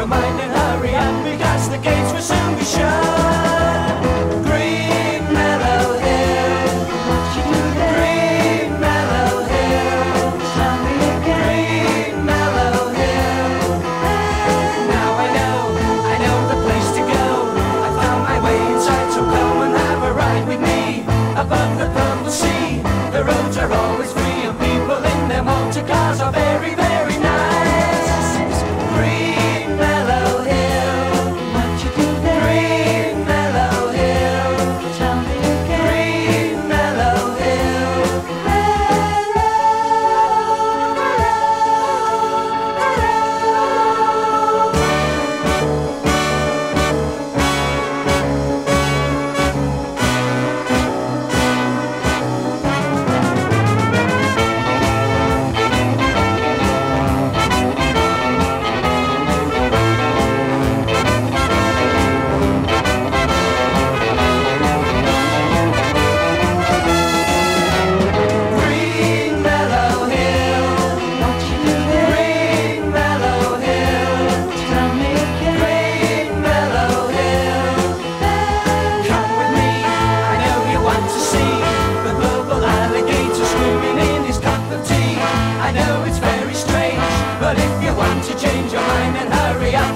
your mind and hurry up because the gates will soon be shut. Green Mello Hill, Green Mello Hill, tell me again. Green Mello Hill. Now I know, I know the place to go. I found my way inside, so come and have a ride with me above the purple sea. The roads are always free and people in their motor cars are.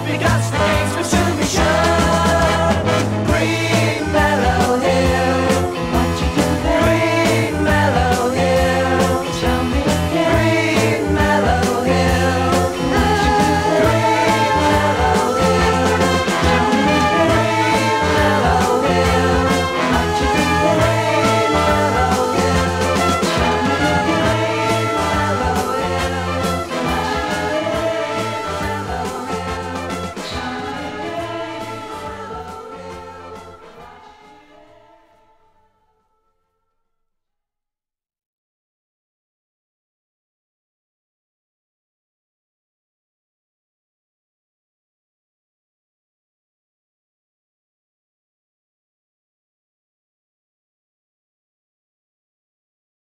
because the game's